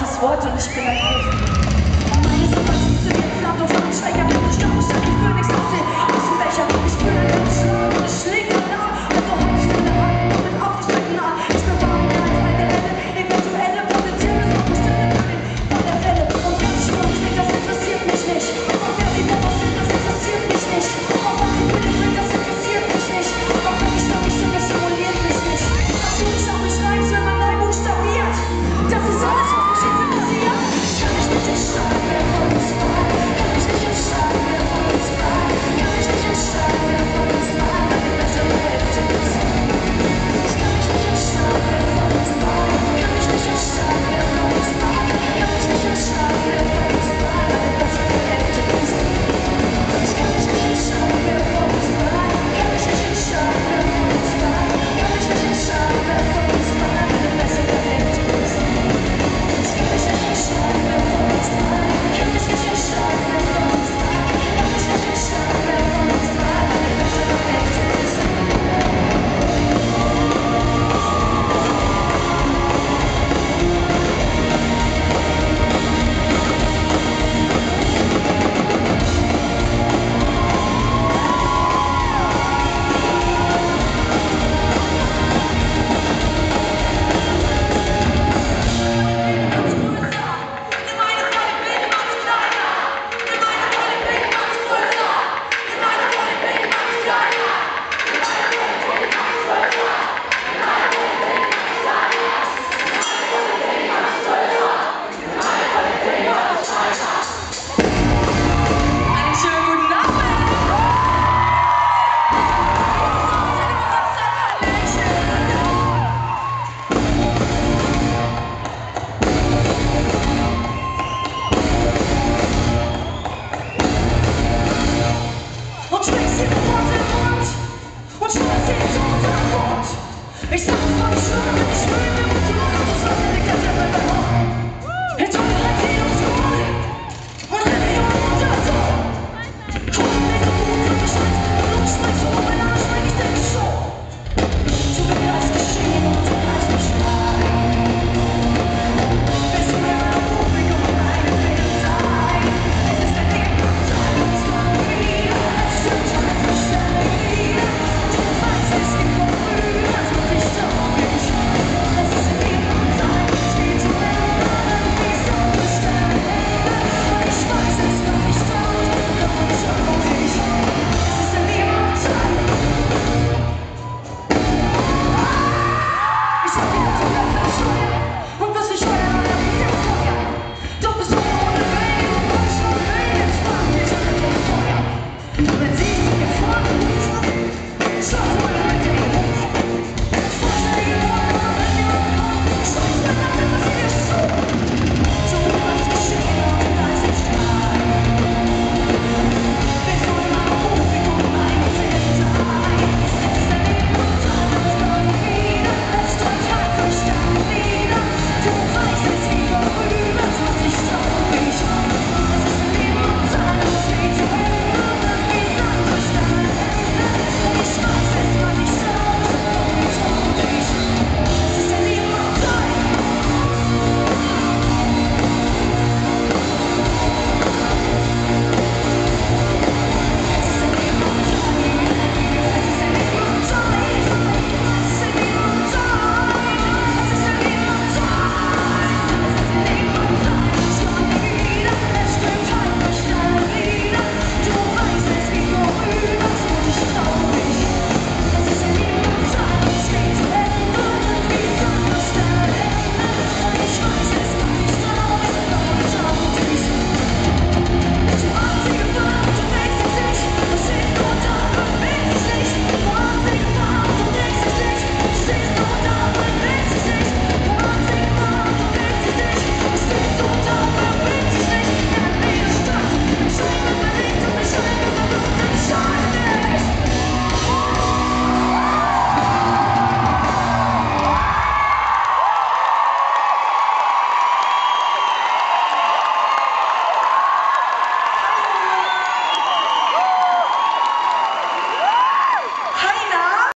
das Wort und ich bin ein Meine Sympathie zu dir flammt auf Anschläge, ich glaube, ich die Phönix, Ich